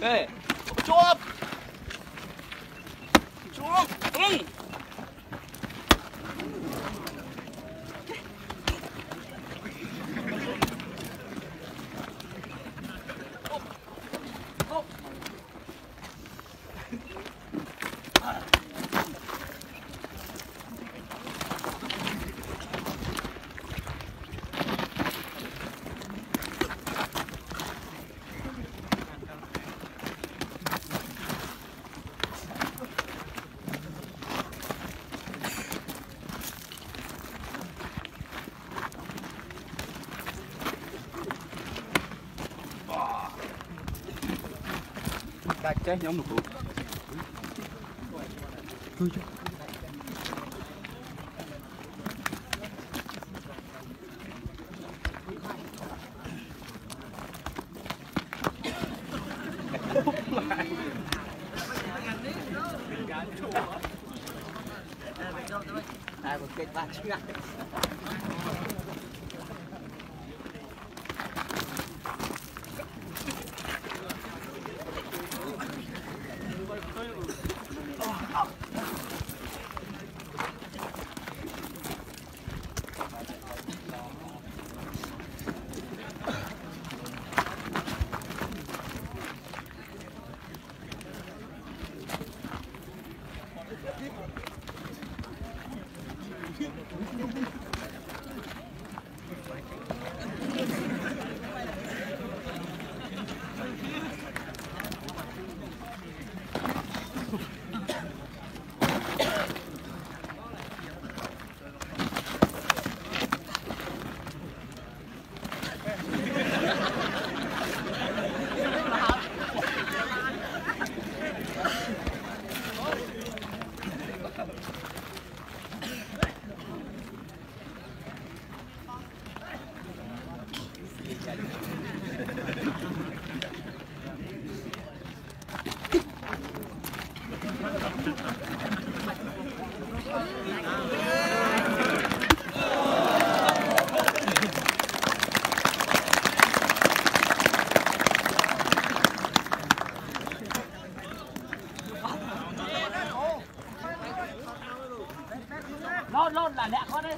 네좋아좋아응កាច់ចេះខ្ញុំលោកគ្រូជួយជួយតែមកគេបាត់ឆ្ងាយすいません。lót lót là lẹ con đấy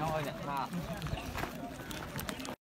thôi